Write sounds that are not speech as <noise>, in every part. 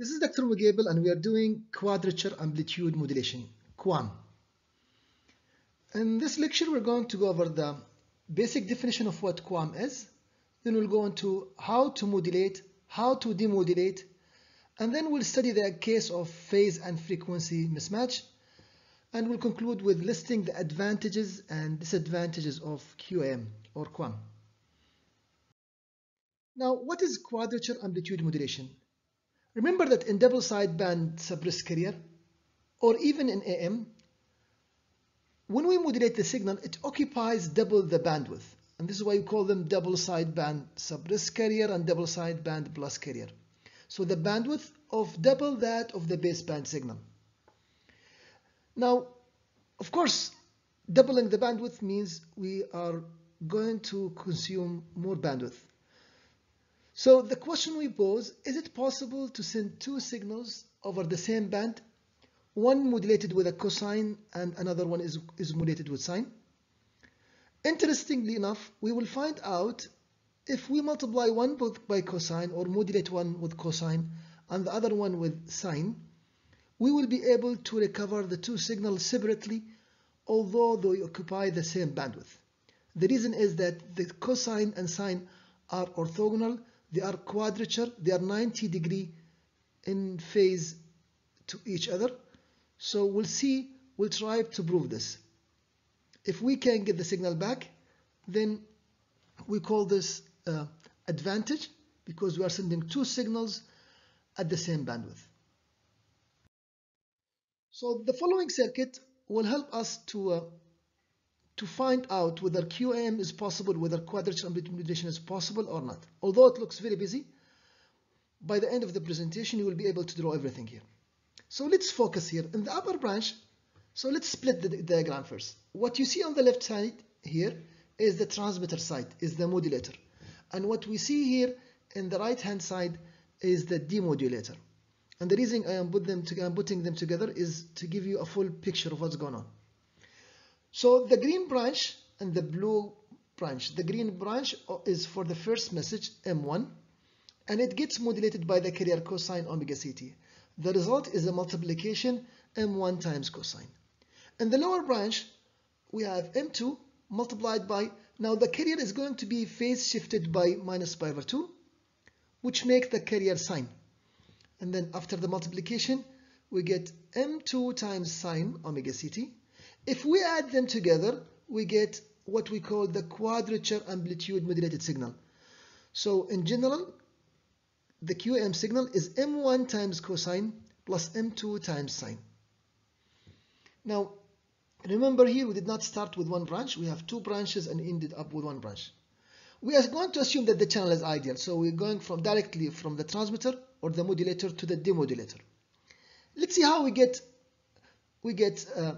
This is Dr. Muqaibel and we are doing quadrature amplitude modulation, QAM. In this lecture we're going to go over the basic definition of what QAM is, then we'll go into how to modulate, how to demodulate, and then we'll study the case of phase and frequency mismatch, and we'll conclude with listing the advantages and disadvantages of QAM or QAM. Now, what is quadrature amplitude modulation? Remember that in double sideband suppressed carrier, or even in AM, when we modulate the signal, it occupies double the bandwidth. And this is why we call them double sideband suppressed carrier and double sideband plus carrier. So the bandwidth of double that of the baseband signal. Now, of course, doubling the bandwidth means we are going to consume more bandwidth. So the question we pose, is it possible to send two signals over the same band, one modulated with a cosine and another one is, is modulated with sine? Interestingly enough, we will find out if we multiply one by cosine or modulate one with cosine and the other one with sine, we will be able to recover the two signals separately, although they occupy the same bandwidth. The reason is that the cosine and sine are orthogonal, they are quadrature, they are 90 degree in phase to each other. So we'll see, we'll try to prove this. If we can get the signal back, then we call this uh, advantage because we are sending two signals at the same bandwidth. So the following circuit will help us to uh, to find out whether QAM is possible, whether quadrature modulation is possible or not. Although it looks very busy, by the end of the presentation you will be able to draw everything here. So let's focus here. In the upper branch, so let's split the diagram first. What you see on the left side here is the transmitter side, is the modulator. And what we see here in the right hand side is the demodulator. And the reason I am, put them to, I'm putting them together is to give you a full picture of what's going on. So the green branch and the blue branch. The green branch is for the first message, M1, and it gets modulated by the carrier cosine omega ct. The result is a multiplication M1 times cosine. In the lower branch, we have M2 multiplied by, now the carrier is going to be phase shifted by minus pi over 2, which makes the carrier sine. And then after the multiplication, we get M2 times sine omega ct. If we add them together, we get what we call the quadrature amplitude modulated signal. So in general, the QAM signal is M1 times cosine plus M2 times sine. Now, remember here we did not start with one branch. We have two branches and ended up with one branch. We are going to assume that the channel is ideal. So we're going from directly from the transmitter or the modulator to the demodulator. Let's see how we get we get uh,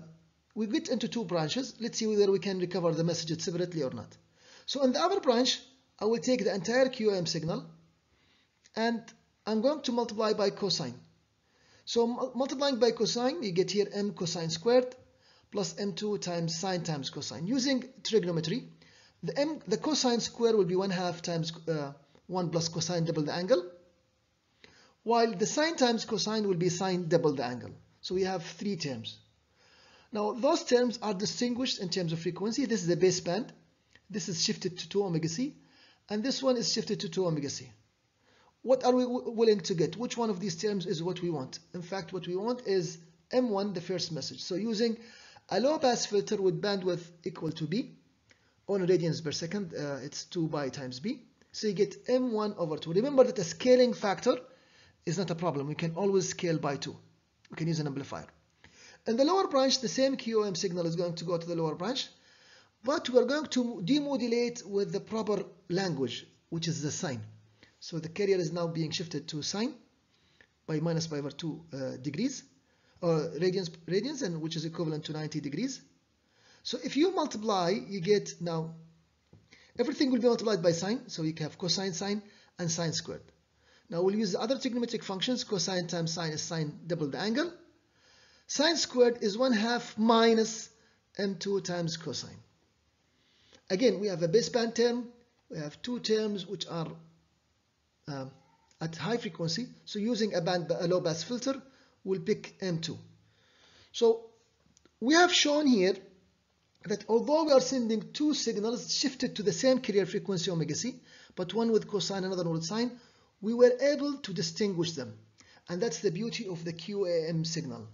we get into two branches. Let's see whether we can recover the messages separately or not. So in the other branch, I will take the entire QAM signal and I'm going to multiply by cosine. So multiplying by cosine, you get here m cosine squared plus m2 times sine times cosine. Using trigonometry, the m the cosine square will be 1 half times uh, 1 plus cosine double the angle, while the sine times cosine will be sine double the angle. So we have three terms. Now those terms are distinguished in terms of frequency. This is the baseband. This is shifted to 2 omega c. And this one is shifted to 2 omega c. What are we willing to get? Which one of these terms is what we want? In fact, what we want is M1, the first message. So using a low pass filter with bandwidth equal to B on radians per second, uh, it's 2 pi times B. So you get M1 over 2. Remember that the scaling factor is not a problem. We can always scale by 2. We can use an amplifier. In the lower branch, the same QAM signal is going to go to the lower branch, but we're going to demodulate with the proper language, which is the sine. So the carrier is now being shifted to sine by minus pi over 2 uh, degrees, or radians, radians, and which is equivalent to 90 degrees. So if you multiply, you get now, everything will be multiplied by sine, so you have cosine sine and sine squared. Now we'll use the other trigonometric functions, cosine times sine is sine double the angle. Sine squared is 1 half minus m2 times cosine. Again, we have a baseband term, we have two terms which are uh, at high frequency. So using a band a low pass filter, we'll pick M2. So we have shown here that although we are sending two signals shifted to the same carrier frequency omega c, but one with cosine, another with sine, we were able to distinguish them. And that's the beauty of the QAM signal.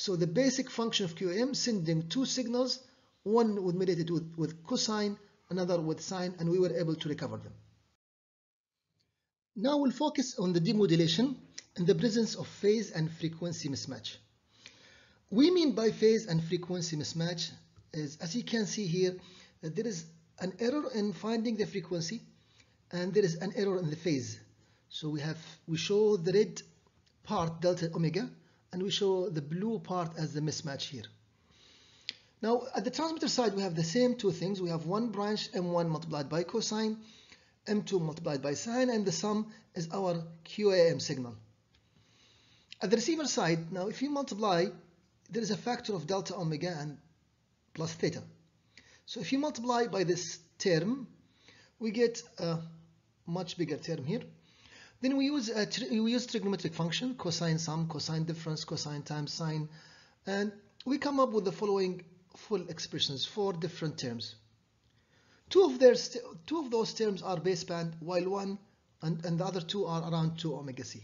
So the basic function of QAM, sending two signals, one with mediated with, with cosine, another with sine, and we were able to recover them. Now we'll focus on the demodulation in the presence of phase and frequency mismatch. We mean by phase and frequency mismatch is, as you can see here, that there is an error in finding the frequency and there is an error in the phase. So we have we show the red part delta omega and we show the blue part as the mismatch here. Now at the transmitter side we have the same two things. We have one branch M1 multiplied by cosine, M2 multiplied by sine and the sum is our QAM signal. At the receiver side now if you multiply there is a factor of delta omega and plus theta. So if you multiply by this term we get a much bigger term here. Then we use uh, a we use trigonometric function cosine sum, cosine difference, cosine times sine, and we come up with the following full expressions for different terms. Two of their two of those terms are baseband, while one and, and the other two are around 2 omega c.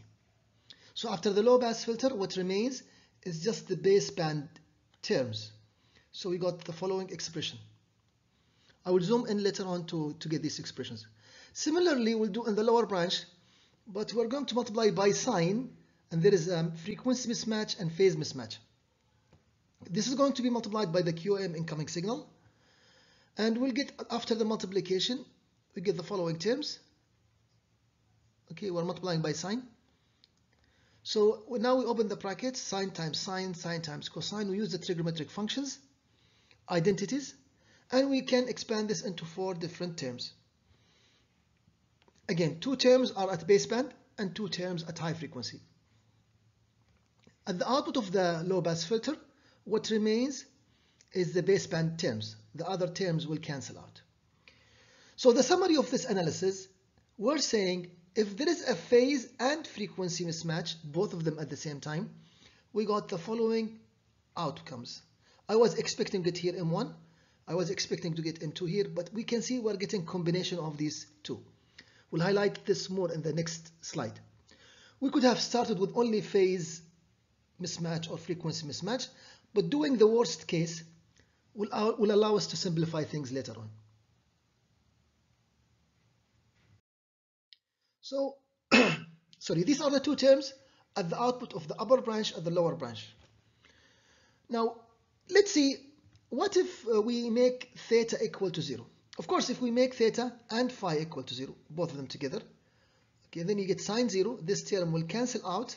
So after the low pass filter, what remains is just the baseband terms. So we got the following expression. I will zoom in later on to, to get these expressions. Similarly, we'll do in the lower branch, but we're going to multiply by sine, and there is a frequency mismatch and phase mismatch. This is going to be multiplied by the QM incoming signal, and we'll get, after the multiplication, we get the following terms. Okay, we're multiplying by sine. So now we open the brackets, sine times sine, sine times cosine. We use the trigonometric functions, identities, and we can expand this into four different terms. Again, two terms are at baseband and two terms at high frequency. At the output of the low pass filter, what remains is the baseband terms. The other terms will cancel out. So the summary of this analysis, we're saying if there is a phase and frequency mismatch, both of them at the same time, we got the following outcomes. I was expecting it here M1, I was expecting to get M2 here, but we can see we're getting combination of these two. We'll highlight this more in the next slide. We could have started with only phase mismatch or frequency mismatch, but doing the worst case will, will allow us to simplify things later on. So, <clears throat> sorry, these are the two terms at the output of the upper branch and the lower branch. Now, let's see, what if uh, we make theta equal to zero? Of course, if we make theta and phi equal to 0, both of them together, okay, then you get sine 0. This term will cancel out.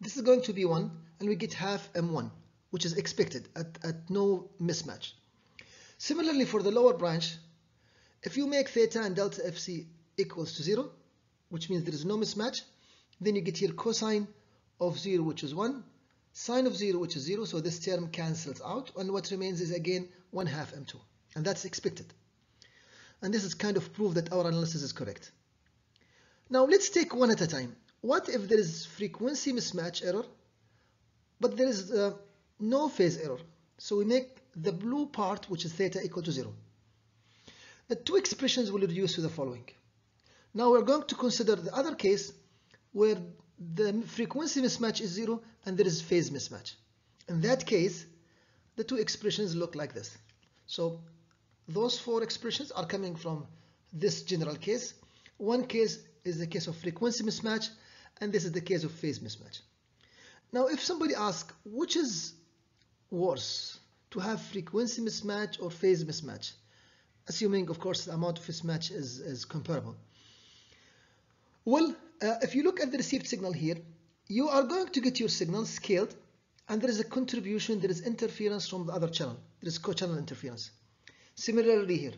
This is going to be 1, and we get half m1, which is expected at, at no mismatch. Similarly, for the lower branch, if you make theta and delta fc equals to 0, which means there is no mismatch, then you get here cosine of 0, which is 1, sine of 0, which is 0, so this term cancels out, and what remains is again 1 half m2, and that's expected and this is kind of proof that our analysis is correct. Now let's take one at a time. What if there is frequency mismatch error, but there is uh, no phase error? So we make the blue part, which is theta, equal to zero. The two expressions will reduce to the following. Now we're going to consider the other case where the frequency mismatch is zero and there is phase mismatch. In that case, the two expressions look like this. So those four expressions are coming from this general case. One case is the case of frequency mismatch, and this is the case of phase mismatch. Now, if somebody asks, which is worse, to have frequency mismatch or phase mismatch? Assuming, of course, the amount of mismatch is, is comparable. Well, uh, if you look at the received signal here, you are going to get your signal scaled, and there is a contribution, there is interference from the other channel. There is co-channel interference. Similarly here.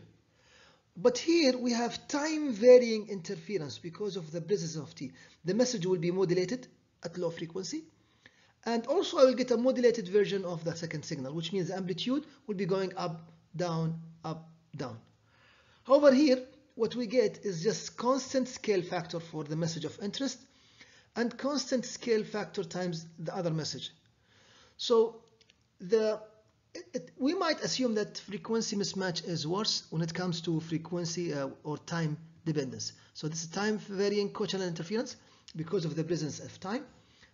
But here we have time varying interference because of the presence of T. The message will be modulated at low frequency. And also I will get a modulated version of the second signal, which means the amplitude will be going up, down, up, down. However, here what we get is just constant scale factor for the message of interest and constant scale factor times the other message. So the it, it, we might assume that frequency mismatch is worse when it comes to frequency uh, or time dependence. So this is time varying cochannel interference because of the presence of time.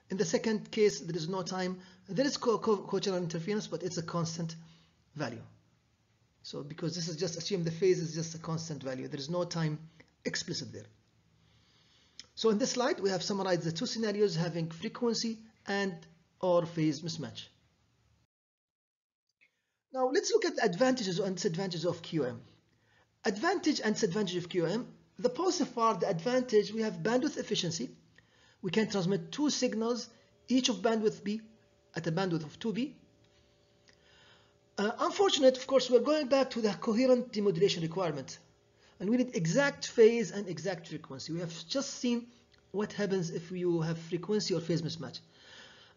In the second case, there is no time. There is co co interference, but it's a constant value. So because this is just assume the phase is just a constant value. There is no time explicit there. So in this slide, we have summarized the two scenarios having frequency and or phase mismatch. Now let's look at the advantages and disadvantages of QM. Advantage and disadvantage of QM. The positive part, the advantage, we have bandwidth efficiency. We can transmit two signals, each of bandwidth B at a bandwidth of 2B. Uh, unfortunate, of course, we're going back to the coherent demodulation requirement. And we need exact phase and exact frequency. We have just seen what happens if you have frequency or phase mismatch.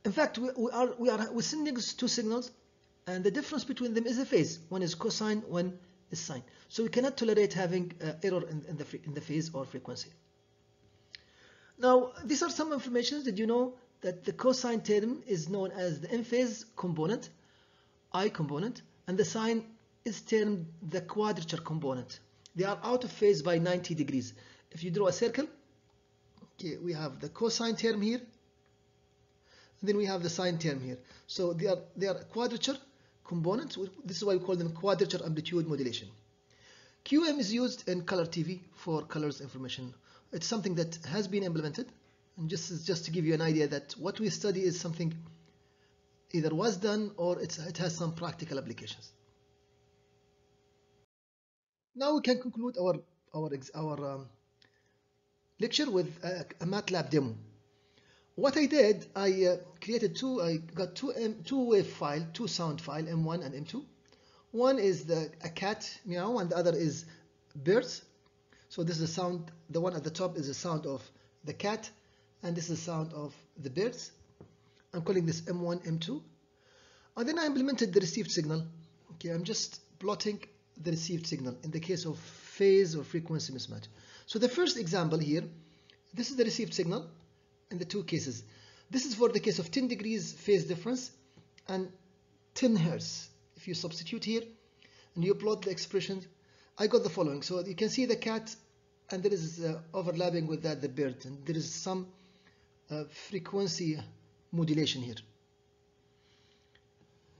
In fact, we, we are we are we're sending two signals and the difference between them is a phase. One is cosine, one is sine. So we cannot tolerate having uh, error in, in, the, in the phase or frequency. Now, these are some informations. Did you know that the cosine term is known as the in-phase component, I component, and the sine is termed the quadrature component. They are out of phase by 90 degrees. If you draw a circle, okay, we have the cosine term here, and then we have the sine term here. So they are they are quadrature components. This is why we call them quadrature amplitude modulation. QM is used in color TV for colors information. It's something that has been implemented. And just, is just to give you an idea that what we study is something either was done or it has some practical applications. Now we can conclude our, our, our um, lecture with a, a MATLAB demo. What I did, I uh, created two, I got two, M, two wave file, two sound file, M1 and M2. One is the a cat meow and the other is birds. So this is the sound, the one at the top is the sound of the cat and this is the sound of the birds. I'm calling this M1, M2. And then I implemented the received signal. Okay, I'm just plotting the received signal in the case of phase or frequency mismatch. So the first example here, this is the received signal in the two cases. This is for the case of 10 degrees phase difference and 10 hertz. If you substitute here and you plot the expression, I got the following. So you can see the cat and there is uh, overlapping with that the bird and there is some uh, frequency modulation here.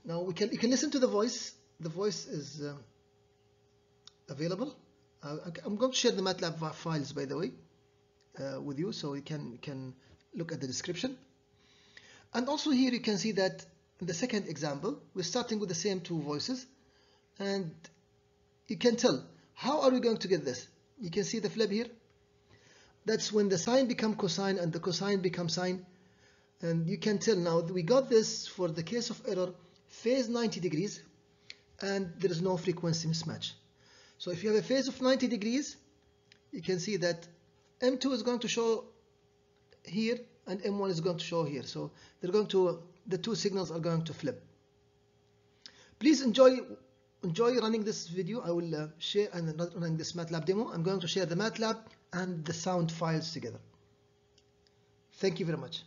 Now we can you can listen to the voice. The voice is uh, available. Uh, I'm going to share the MATLAB files by the way uh, with you so you can can look at the description. And also here you can see that in the second example, we're starting with the same two voices. And you can tell, how are we going to get this? You can see the flip here. That's when the sine become cosine and the cosine become sine. And you can tell now we got this for the case of error, phase 90 degrees, and there is no frequency mismatch. So if you have a phase of 90 degrees, you can see that M2 is going to show here and M1 is going to show here. So they're going to, the two signals are going to flip. Please enjoy enjoy running this video. I will uh, share and not running this MATLAB demo. I'm going to share the MATLAB and the sound files together. Thank you very much.